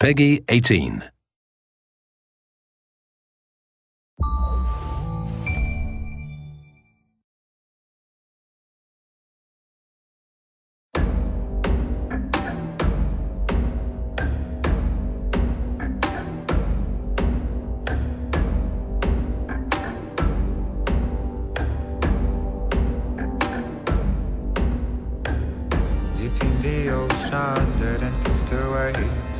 Peggy 18. Deep in the ocean, dead and cast away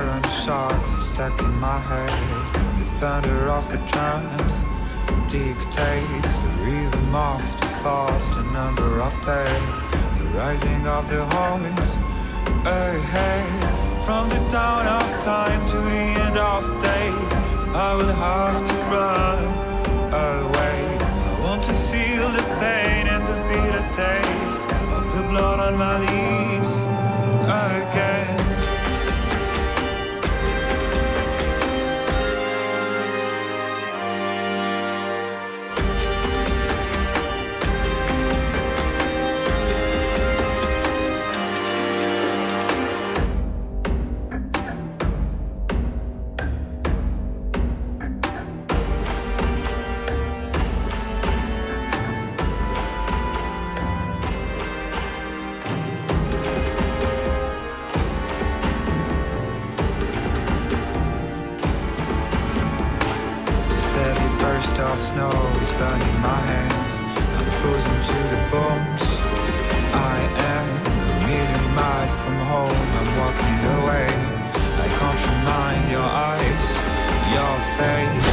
iron shocks stuck in my head. The thunder of the drums dictates the rhythm of the fast, the number of days, the rising of the horns ahead. From the dawn of time to the end of days, I will have to run away. I want to feel the pain and the bitter taste of the blood on my lips again. Steady burst of snow is burning my hands. I'm frozen to the bones. I am a million miles from home. I'm walking away. I can't remind your eyes, your face.